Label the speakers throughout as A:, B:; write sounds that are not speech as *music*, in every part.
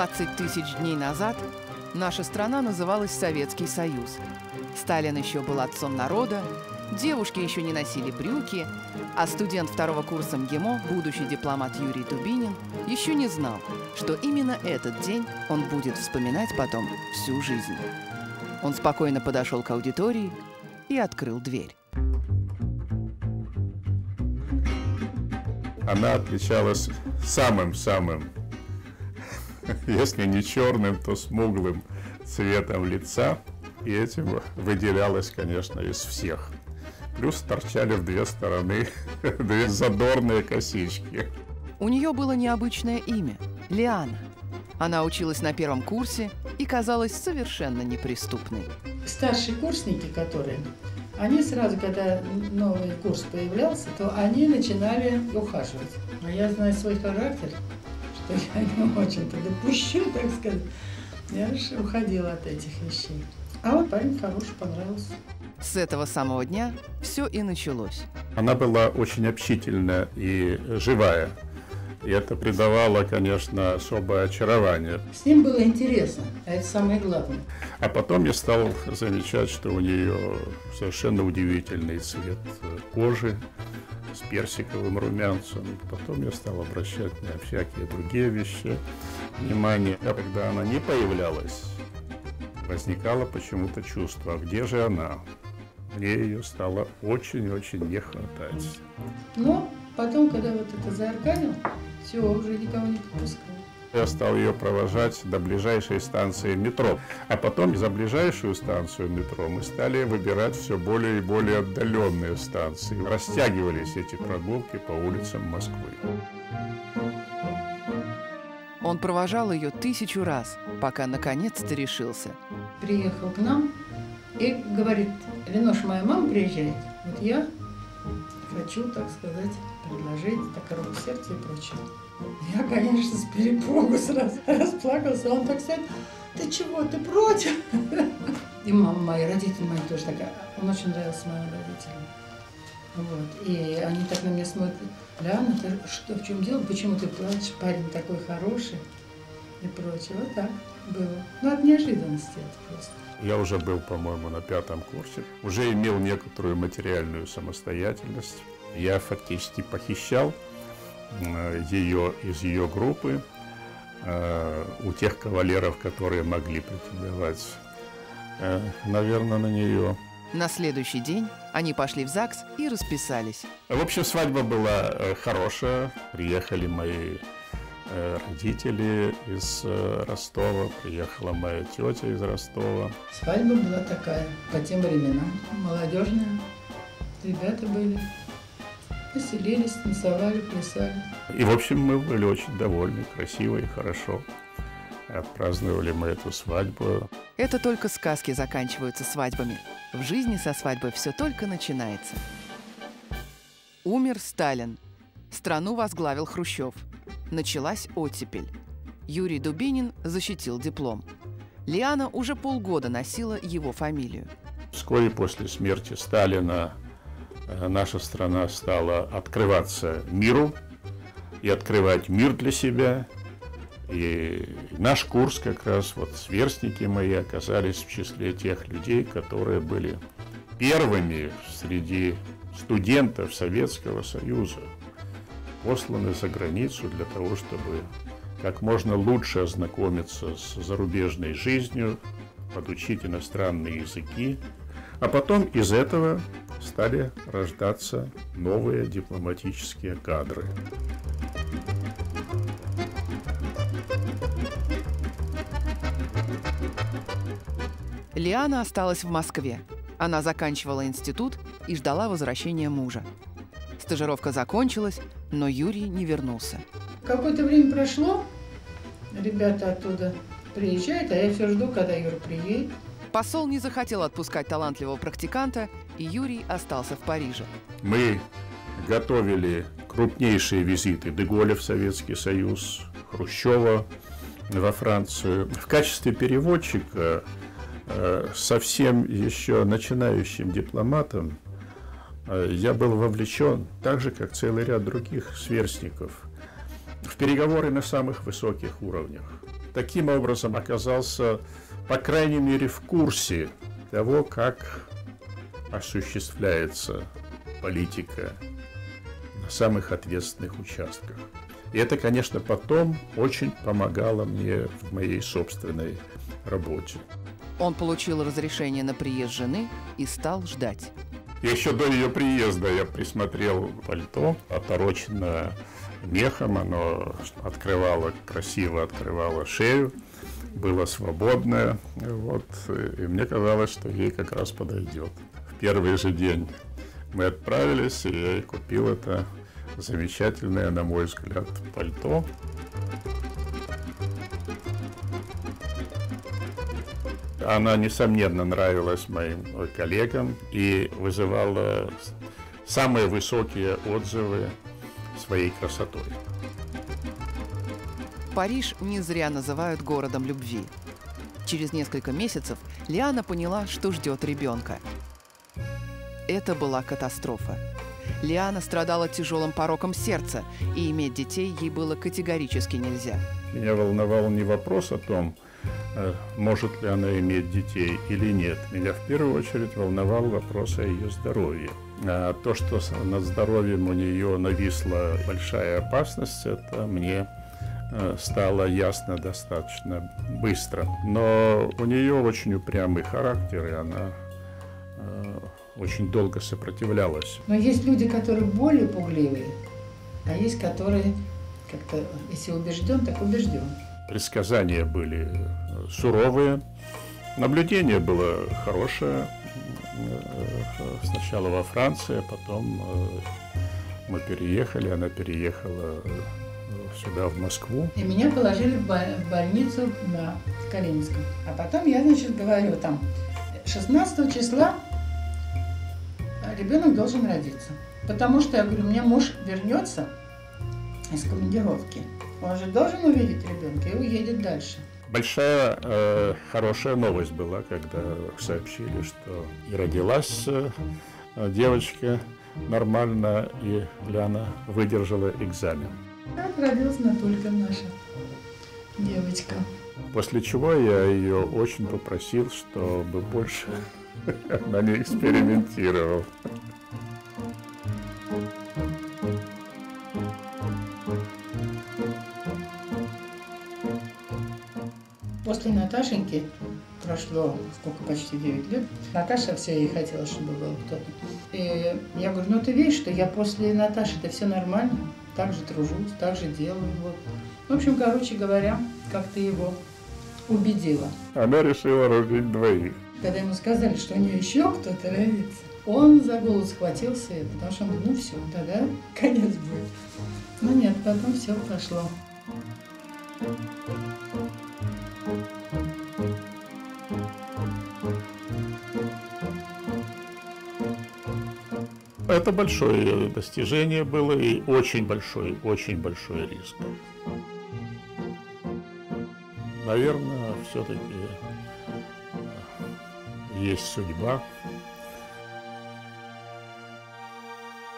A: 20 тысяч дней назад наша страна называлась Советский Союз. Сталин еще был отцом народа, девушки еще не носили брюки, а студент второго курса МГИМО, будущий дипломат Юрий Дубинин, еще не знал, что именно этот день он будет вспоминать потом всю жизнь. Он спокойно подошел к аудитории и открыл дверь.
B: Она отличалась самым-самым, *laughs* если не черным, то смуглым цветом лица. И этим выделялась, конечно, из всех. Плюс торчали в две стороны *laughs* две задорные косички.
A: У нее было необычное имя – Лиана. Она училась на первом курсе и казалась совершенно неприступной.
C: Старшие курсники, которые, они сразу, когда новый курс появлялся, то они начинали ухаживать. А я знаю свой характер, что я не очень-то допущу, так сказать. Я же уходила от этих вещей. А вот парень хороший, понравился.
A: С этого самого дня все и началось.
B: Она была очень общительная и живая. И это придавало, конечно, особое очарование.
C: С ним было интересно, а это самое главное.
B: А потом я стал замечать, что у нее совершенно удивительный цвет кожи с персиковым румянцем. Потом я стал обращать на всякие другие вещи внимание. А когда она не появлялась, возникало почему-то чувство, а где же она? Мне ее стало очень-очень не хватать.
C: Но потом, когда вот это заорганил, все, уже никого не подпускал.
B: Я стал ее провожать до ближайшей станции метро. А потом за ближайшую станцию метро мы стали выбирать все более и более отдаленные станции. Растягивались эти прогулки по улицам Москвы.
A: Он провожал ее тысячу раз, пока наконец-то решился.
C: Приехал к нам и говорит, Ленош, моя мама приезжает, вот я хочу, так сказать, предложить так руку сердце и прочее. Я, конечно, с перепугу сразу *laughs* расплакался. Он так сказал, ты чего, ты против? *laughs* И мама моя, родители мои тоже такая. Он очень нравился моим родителям. Вот. И они так на меня смотрят. Ляна, ты что, в чем дело? Почему ты плачешь? Парень такой хороший и прочее. Вот так было. Ну, от неожиданности это просто.
B: Я уже был, по-моему, на пятом курсе. Уже имел некоторую материальную самостоятельность. Я фактически похищал ее из ее группы э, у тех кавалеров, которые могли претендовать, э, наверное, на нее.
A: На следующий день они пошли в ЗАГС и расписались.
B: В общем, свадьба была хорошая. Приехали мои родители из Ростова, приехала моя тетя из Ростова.
C: Свадьба была такая, по тем временам, молодежная. Ребята были Поселились, танцевали, плясали.
B: И, в общем, мы были очень довольны, красиво и хорошо. Отпраздновали мы эту свадьбу.
A: Это только сказки заканчиваются свадьбами. В жизни со свадьбой все только начинается. Умер Сталин. Страну возглавил Хрущев. Началась оттепель. Юрий Дубинин защитил диплом. Лиана уже полгода носила его фамилию.
B: Вскоре после смерти Сталина наша страна стала открываться миру и открывать мир для себя. И наш курс как раз, вот сверстники мои оказались в числе тех людей, которые были первыми среди студентов Советского Союза, посланы за границу для того, чтобы как можно лучше ознакомиться с зарубежной жизнью, подучить иностранные языки, а потом из этого стали рождаться новые дипломатические кадры.
A: Лиана осталась в Москве. Она заканчивала институт и ждала возвращения мужа. Стажировка закончилась, но Юрий не вернулся.
C: Какое-то время прошло, ребята оттуда приезжают, а я все жду, когда Юра приедет.
A: Посол не захотел отпускать талантливого практиканта, и Юрий остался в Париже.
B: Мы готовили крупнейшие визиты Деголя в Советский Союз, Хрущева во Францию. В качестве переводчика э, совсем еще начинающим дипломатом э, я был вовлечен, так же, как целый ряд других сверстников, в переговоры на самых высоких уровнях. таким образом оказался, по крайней мере, в курсе того, как осуществляется политика на самых ответственных участках. И это, конечно, потом очень помогало мне в моей собственной работе.
A: Он получил разрешение на приезд жены и стал ждать.
B: Еще до ее приезда я присмотрел пальто, отороченное мехом, оно открывало, красиво открывало шею, было свободное, вот, и мне казалось, что ей как раз подойдет. Первый же день мы отправились, и я ей купил это замечательное, на мой взгляд, пальто. Она, несомненно, нравилась моим коллегам и вызывала самые высокие отзывы своей красотой.
A: Париж не зря называют городом любви. Через несколько месяцев Лиана поняла, что ждет ребенка. Это была катастрофа. Лиана страдала тяжелым пороком сердца, и иметь детей ей было категорически нельзя.
B: Меня волновал не вопрос о том, э, может ли она иметь детей или нет. Меня в первую очередь волновал вопрос о ее здоровье. А то, что над здоровьем у нее нависла большая опасность, это мне э, стало ясно достаточно быстро. Но у нее очень упрямый характер, и она э, очень долго сопротивлялась.
C: Но есть люди, которые более пугливые, а есть, которые как-то, если убежден, так убежден.
B: Предсказания были э, суровые, наблюдение было хорошее. Э, сначала во Франции, а потом э, мы переехали, она переехала сюда, в Москву.
C: И меня положили в больницу на Калининском. А потом я, значит, говорю, там, 16 числа ребенок должен родиться. Потому что, я говорю, у меня муж вернется из командировки. Он же должен увидеть ребенка и уедет дальше.
B: Большая э, хорошая новость была, когда сообщили, что и родилась э, девочка нормально, и Ляна выдержала экзамен.
C: Так родилась Натулька наша девочка.
B: После чего я ее очень попросил, чтобы больше *laughs* она не экспериментировала.
C: После Наташеньки прошло сколько, почти 9 лет. Наташа все ей хотела, чтобы был кто-то. И я говорю, ну ты видишь, что я после Наташи, это все нормально, так же тружусь, так же делаю. Вот. В общем, короче говоря, как ты его убедила.
B: Она решила родить двоих.
C: Когда ему сказали, что у нее еще кто-то родится, он за голову схватился, потому что он говорит, ну все, тогда конец будет. Но нет, потом все прошло.
B: Это большое достижение было и очень большой, очень большой риск. Наверное, все-таки есть судьба.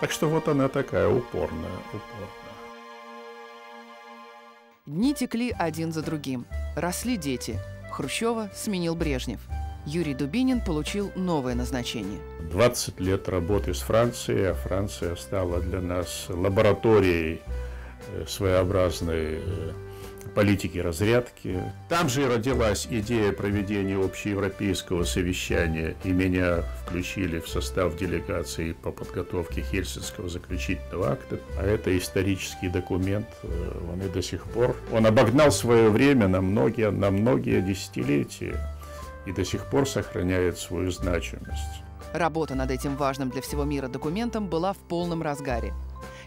B: Так что вот она такая упорная, упорная.
A: Дни текли один за другим. Росли дети. Хрущева сменил Брежнев. Юрий Дубинин получил новое назначение.
B: 20 лет работы с Францией, а Франция стала для нас лабораторией э, своеобразной э, политики разрядки. Там же родилась идея проведения общеевропейского совещания, и меня включили в состав делегации по подготовке Хельсинского заключительного акта. А это исторический документ, э, он и до сих пор, он обогнал свое время на многие, на многие десятилетия и до сих пор сохраняет свою значимость.
A: Работа над этим важным для всего мира документом была в полном разгаре.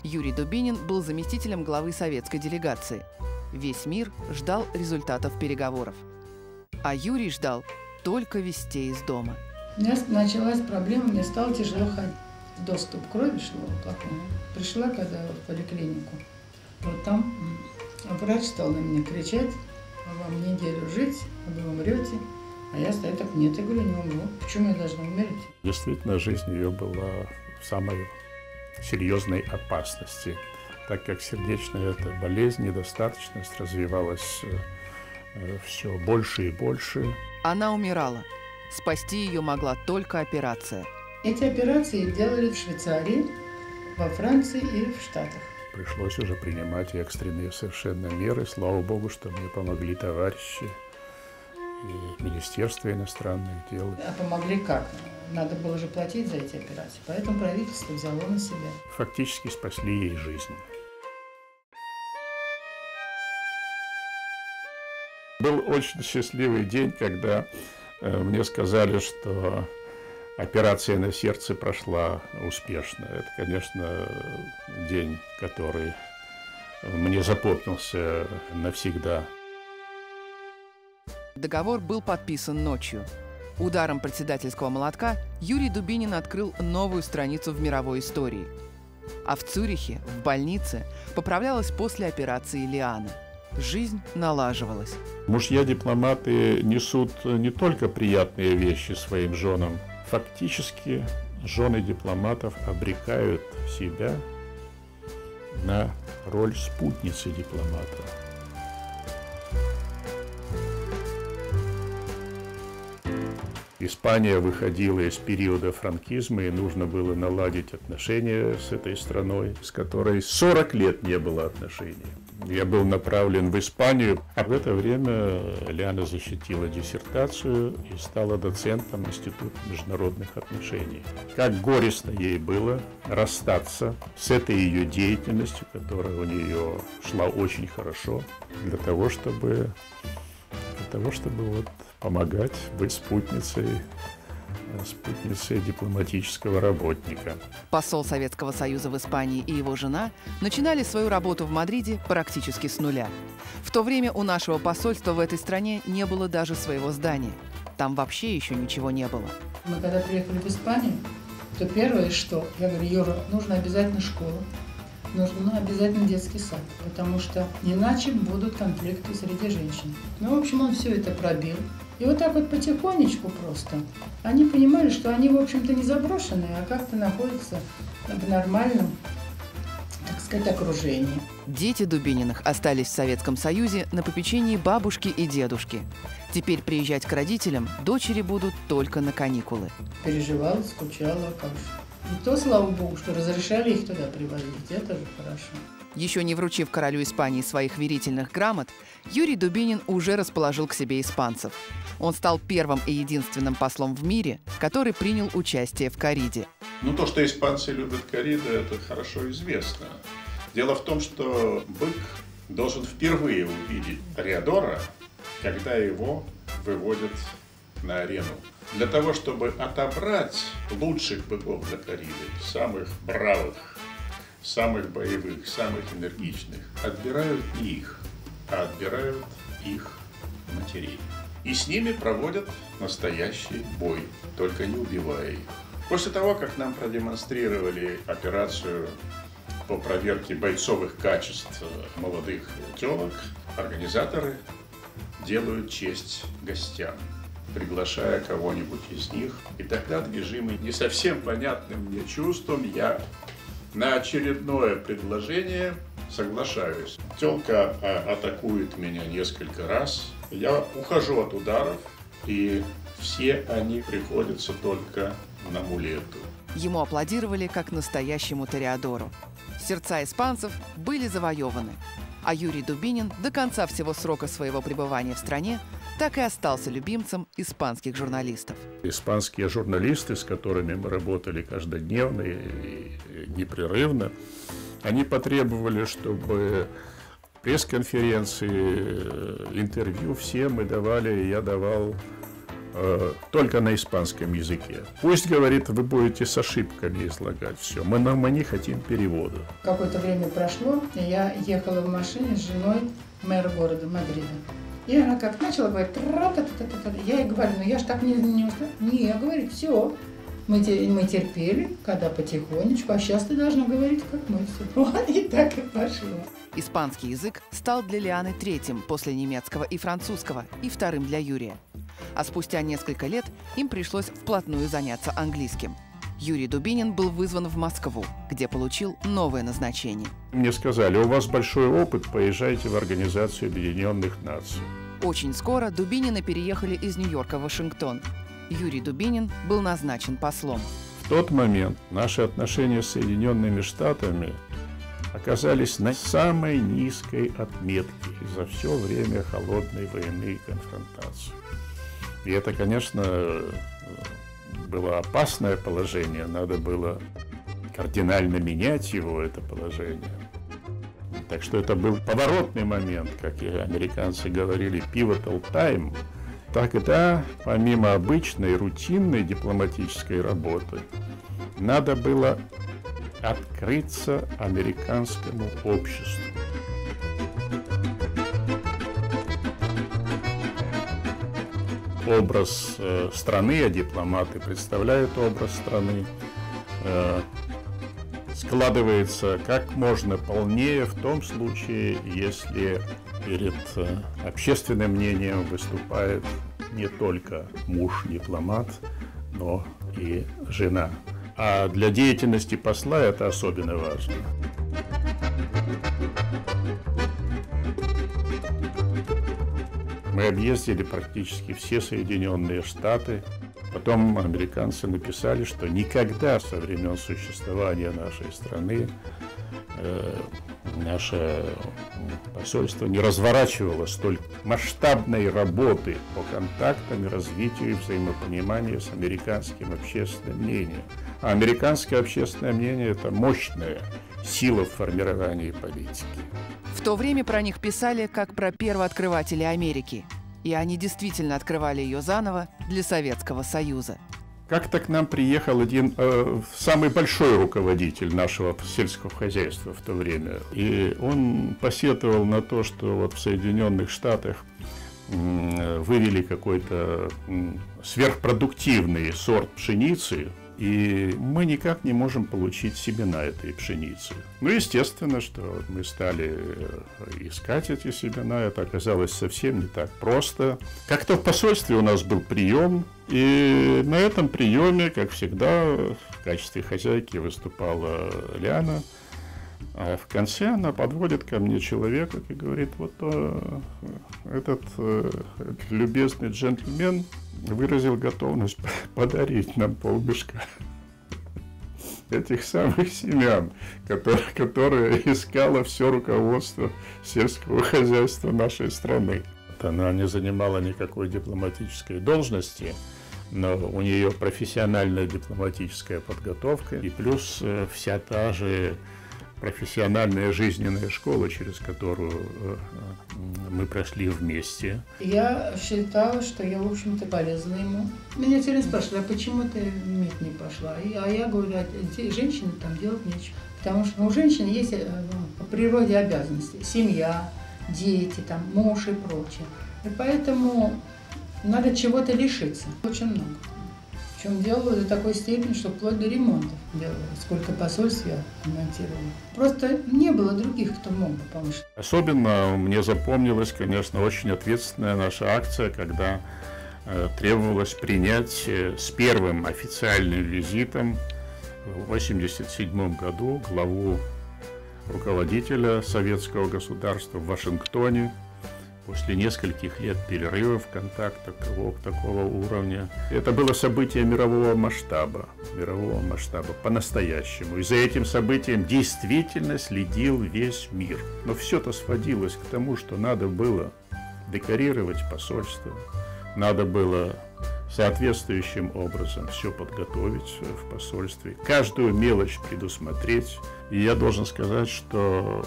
A: Юрий Дубинин был заместителем главы советской делегации. Весь мир ждал результатов переговоров. А Юрий ждал только вестей из дома.
C: У меня началась проблема, мне стало тяжело ходить. Доступ крови шло плохой. Пришла когда в поликлинику. Вот там врач стал на меня кричать, вам неделю жить, а вы умрете. А я стою так, нет, я говорю, не умру. Почему я должна умереть?
B: Действительно, жизнь ее была в самой серьезной опасности так как сердечная эта болезнь, недостаточность развивалась э, все больше и больше.
A: Она умирала. Спасти ее могла только операция.
C: Эти операции делали в Швейцарии, во Франции и в Штатах.
B: Пришлось уже принимать экстренные совершенно меры. Слава богу, что мне помогли товарищи и Министерство иностранных дел.
C: А помогли как? Надо было же платить за эти операции. Поэтому правительство взяло на себя.
B: Фактически спасли ей жизнь. Был очень счастливый день, когда э, мне сказали, что операция на сердце прошла успешно. Это, конечно, день, который мне запомнился навсегда.
A: Договор был подписан ночью. Ударом председательского молотка Юрий Дубинин открыл новую страницу в мировой истории. А в Цюрихе, в больнице, поправлялась после операции Лианы. Жизнь налаживалась.
B: Мужья-дипломаты несут не только приятные вещи своим женам. Фактически жены дипломатов обрекают себя на роль спутницы дипломата. Испания выходила из периода франкизма, и нужно было наладить отношения с этой страной, с которой 40 лет не было отношений. Я был направлен в Испанию, а в это время Ляна защитила диссертацию и стала доцентом Института международных отношений. Как горестно ей было расстаться с этой ее деятельностью, которая у нее шла очень хорошо, для того, чтобы, для того, чтобы вот помогать быть спутницей спутницей дипломатического работника.
A: Посол Советского Союза в Испании и его жена начинали свою работу в Мадриде практически с нуля. В то время у нашего посольства в этой стране не было даже своего здания. Там вообще еще ничего не было.
C: Мы когда приехали в Испанию, то первое, что я говорю, Юра, нужно обязательно школу, нужно обязательно детский сад, потому что иначе будут конфликты среди женщин. Ну, в общем, он все это пробил. И вот так вот потихонечку просто они понимали, что они, в общем-то, не заброшенные, а как-то находятся в нормальном, так сказать, окружении.
A: Дети Дубининых остались в Советском Союзе на попечении бабушки и дедушки. Теперь приезжать к родителям дочери будут только на каникулы.
C: Переживала, скучала, как же. И то, слава богу, что разрешали их туда привозить. Это же хорошо.
A: Еще не вручив королю Испании своих верительных грамот, Юрий Дубинин уже расположил к себе испанцев. Он стал первым и единственным послом в мире, который принял участие в кориде.
B: Ну, то, что испанцы любят кориду, это хорошо известно. Дело в том, что бык должен впервые увидеть Риадора, когда его выводят на арену. Для того, чтобы отобрать лучших быков для кориды, самых бравых, самых боевых, самых энергичных, отбирают их, а отбирают их матерей. И с ними проводят настоящий бой, только не убивая их. После того, как нам продемонстрировали операцию по проверке бойцовых качеств молодых телок, организаторы делают честь гостям, приглашая кого-нибудь из них. И тогда, движимый не совсем понятным мне чувством, я на очередное предложение соглашаюсь. Телка а, атакует меня несколько раз, я ухожу от ударов, и все они приходятся только на мулету.
A: Ему аплодировали как настоящему Тореадору. Сердца испанцев были завоеваны, а Юрий Дубинин до конца всего срока своего пребывания в стране так и остался любимцем испанских журналистов.
B: Испанские журналисты, с которыми мы работали каждодневно и непрерывно, они потребовали, чтобы пресс-конференции, э, интервью все мы давали, я давал э, только на испанском языке. Пусть, говорит, вы будете с ошибками излагать все. Мы, но мы не хотим перевода.
C: Какое-то время прошло, и я ехала в машине с женой мэра города Мадрида. И она как начала говорить, я ей говорю, ну я ж так не, не узнаю. Не, говорит, все, мы, мы терпели, когда потихонечку, а сейчас ты должна говорить, как мы. *laughs* Вот, и так и пошло.
A: Испанский язык стал для Лианы третьим после немецкого и французского, и вторым для Юрия. А спустя несколько лет им пришлось вплотную заняться английским. Юрий Дубинин был вызван в Москву, где получил новое назначение.
B: Мне сказали, у вас большой опыт, поезжайте в Организацию Объединенных Наций.
A: Очень скоро Дубинины переехали из Нью-Йорка в Вашингтон. Юрий Дубинин был назначен послом.
B: В тот момент наши отношения с Соединенными Штатами оказались на самой низкой отметке за все время холодной войны и конфронтации. И это, конечно, было опасное положение, надо было кардинально менять его, это положение. Так что это был поворотный момент, как и американцы говорили, pivotal time. Тогда, помимо обычной рутинной дипломатической работы, надо было открыться американскому обществу. Образ э, страны, а дипломаты представляют образ страны, э, складывается как можно полнее в том случае, если перед э, общественным мнением выступает не только муж-дипломат, но и жена. А для деятельности посла это особенно важно. Мы объездили практически все Соединенные Штаты. Потом американцы написали, что никогда со времен существования нашей страны э, наше посольство не разворачивало столь масштабной работы по контактам развитию и взаимопониманию с американским общественным мнением. А американское общественное мнение – это мощная сила в формировании политики.
A: В то время про них писали как про первооткрывателей Америки. И они действительно открывали ее заново для Советского Союза.
B: Как-то к нам приехал один э, самый большой руководитель нашего сельского хозяйства в то время. И он посетовал на то, что вот в Соединенных Штатах э, вывели какой-то э, сверхпродуктивный сорт пшеницы, и мы никак не можем получить семена этой пшеницы. Ну, естественно, что мы стали э, искать эти семена. Это оказалось совсем не так просто. Как-то в посольстве у нас был прием, и на этом приеме, как всегда, в качестве хозяйки выступала Ляна. А в конце она подводит ко мне человека и говорит, вот э, этот э, любезный джентльмен выразил готовность *laughs* подарить нам полмешка *laughs* этих самых семян, которые, которые искало все руководство сельского хозяйства нашей страны. Она не занимала никакой дипломатической должности, но у нее профессиональная дипломатическая подготовка и плюс э, вся та же профессиональная жизненная школа, через которую э, мы прошли вместе.
C: Я считала, что я, в общем-то, полезна ему. Меня все время спрашивали, а почему ты в МИД не пошла? А я говорю, а женщины там делать нечего. Потому что ну, у женщин есть э, ну, по природе обязанности. Семья, дети, там, муж и прочее. И поэтому надо чего-то лишиться. Очень много. Причем делала до такой степени, что вплоть до ремонтов делала. Сколько посольств я ремонтировала. Просто не было других, кто мог бы помочь.
B: Особенно мне запомнилась, конечно, очень ответственная наша акция, когда э, требовалось принять э, с первым официальным визитом в 1987 году главу руководителя советского государства в Вашингтоне после нескольких лет перерывов контакта такого, такого уровня. Это было событие мирового масштаба, мирового масштаба по-настоящему. И за этим событием действительно следил весь мир. Но все-то сводилось к тому, что надо было декорировать посольство, надо было соответствующим образом все подготовить в посольстве, каждую мелочь предусмотреть. И я должен сказать, что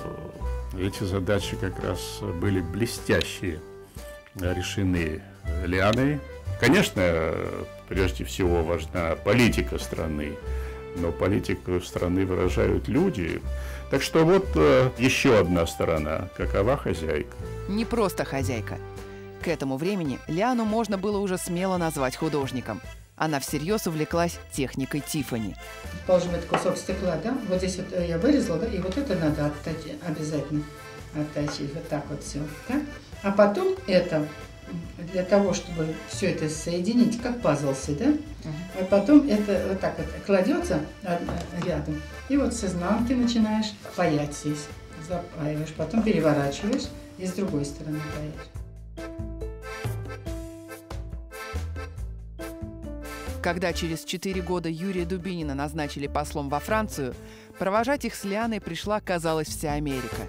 B: эти задачи как раз были блестящие, решены Лианой. Конечно, прежде всего важна политика страны, но политику страны выражают люди. Так что вот э, еще одна сторона. Какова хозяйка?
A: Не просто хозяйка. К этому времени Лиану можно было уже смело назвать художником. Она всерьез увлеклась техникой Тифани.
C: Положим, это кусок стекла, да? Вот здесь вот я вырезала, да? И вот это надо отточить, обязательно отточить. Вот так вот все, да? А потом это для того, чтобы все это соединить, как пазлсы, да? А потом это вот так вот кладется рядом. И вот с изнанки начинаешь паять здесь. Запаиваешь, потом переворачиваешь и с другой стороны паешь.
A: Когда через четыре года Юрия Дубинина назначили послом во Францию, провожать их с Лианой пришла, казалось, вся Америка.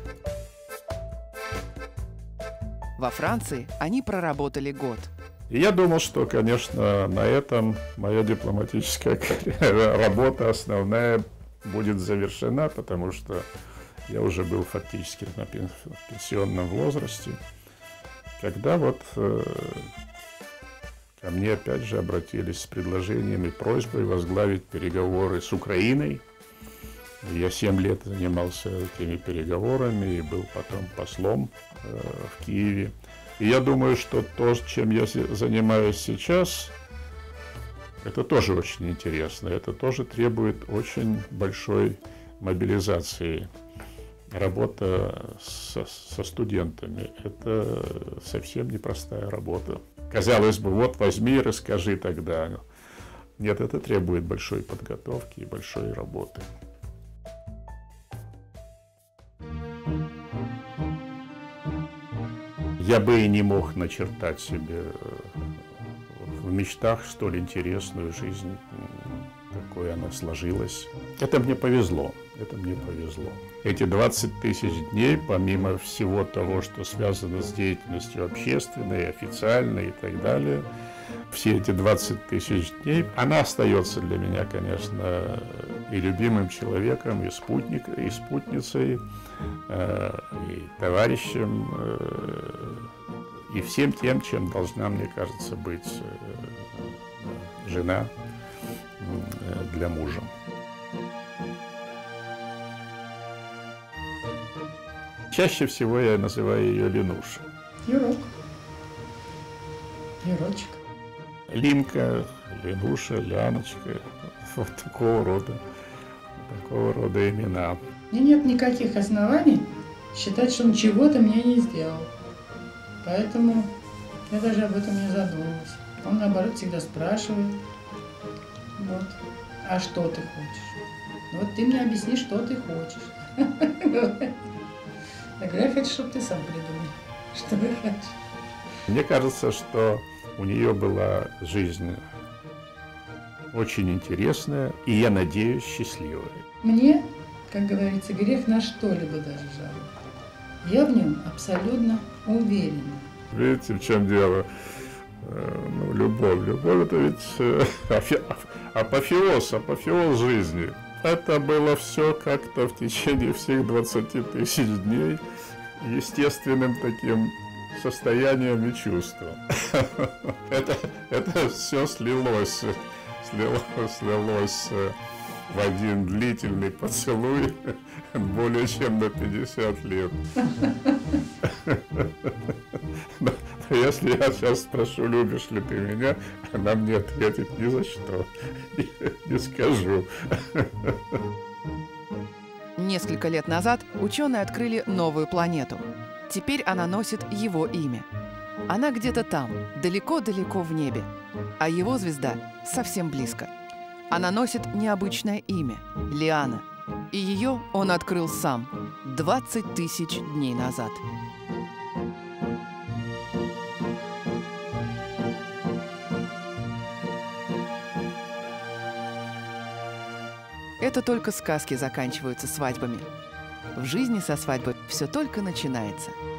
A: Во Франции они проработали год.
B: И я думал, что, конечно, на этом моя дипломатическая работа основная будет завершена, потому что я уже был фактически на пенсионном возрасте, когда вот э, ко мне опять же обратились с предложением и просьбой возглавить переговоры с Украиной. Я семь лет занимался этими переговорами и был потом послом э, в Киеве. И я думаю, что то, чем я занимаюсь сейчас, это тоже очень интересно. Это тоже требует очень большой мобилизации. Работа со, со студентами – это совсем непростая работа. Казалось бы, вот возьми и расскажи тогда. Нет, это требует большой подготовки и большой работы. Я бы и не мог начертать себе э, в мечтах столь интересную жизнь, какой она сложилась. Это мне повезло, это мне повезло. Эти 20 тысяч дней, помимо всего того, что связано с деятельностью общественной, официальной и так далее, все эти 20 тысяч дней, она остается для меня, конечно, и любимым человеком, и, спутник, и спутницей, э, и товарищем, э, и всем тем, чем должна, мне кажется, быть э, жена для мужа. Чаще всего я называю ее Ленуша.
C: Юрок. Юрочек.
B: Линка, Ленуша, Ляночка. Вот такого рода, такого рода имена.
C: Мне нет никаких оснований считать, что он чего-то мне не сделал. Поэтому я даже об этом не задумывалась. Он, наоборот, всегда спрашивает, вот, а что ты хочешь? Вот ты мне объясни, что ты хочешь. *laughs* Я говорю, я хочу, чтобы ты сам придумал, что ты хочешь.
B: Мне кажется, что у нее была жизнь очень интересная, и я надеюсь, счастливая.
C: Мне, как говорится, грех на что-либо даже жаловать. Я в нем абсолютно уверена.
B: Видите, в чем дело? Э, ну, любовь. Любовь это ведь э, *laughs* апофеоз, апофеоз жизни. Это было все как-то в течение всех 20 тысяч дней естественным таким состоянием и чувством. *laughs* это, это все слилось, слилось, слилось э, в один длительный поцелуй *laughs* более чем на 50 лет. *laughs* Если я сейчас спрошу, любишь ли ты меня, она мне ответит ни за что. *laughs* Не скажу.
A: Несколько лет назад ученые открыли новую планету. Теперь она носит его имя. Она где-то там, далеко-далеко в небе, а его звезда совсем близко – она носит необычное имя – Лиана. И ее он открыл сам 20 тысяч дней назад. Это только сказки заканчиваются свадьбами. В жизни со свадьбы все только начинается –